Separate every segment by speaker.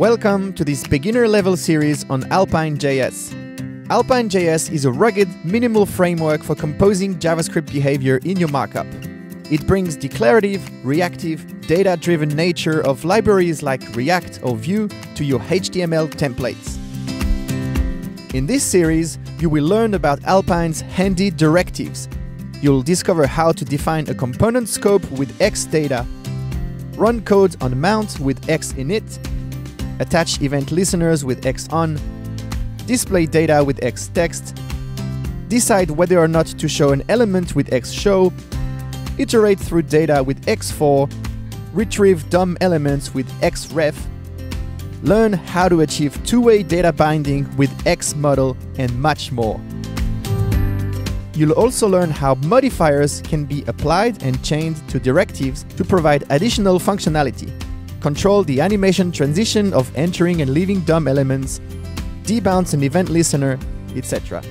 Speaker 1: Welcome to this beginner level series on Alpine.js. Alpine.js is a rugged, minimal framework for composing JavaScript behavior in your markup. It brings declarative, reactive, data driven nature of libraries like React or Vue to your HTML templates. In this series, you will learn about Alpine's handy directives. You'll discover how to define a component scope with X data, run code on mount with X init, attach event listeners with X on, display data with X text, decide whether or not to show an element with X show, iterate through data with X for, retrieve DOM elements with XREF, learn how to achieve two-way data binding with X model, and much more. You'll also learn how modifiers can be applied and chained to directives to provide additional functionality control the animation transition of entering and leaving DOM elements, debounce an event listener, etc.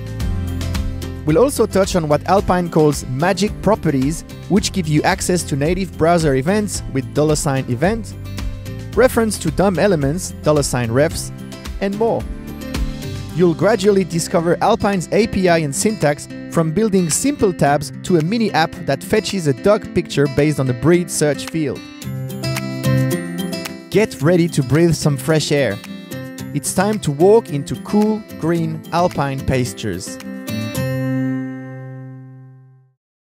Speaker 1: We'll also touch on what Alpine calls magic properties, which give you access to native browser events with $event, reference to DOM elements, $refs, and more. You'll gradually discover Alpine's API and syntax from building simple tabs to a mini app that fetches a dog picture based on a breed search field. Get ready to breathe some fresh air. It's time to walk into cool, green, alpine pastures.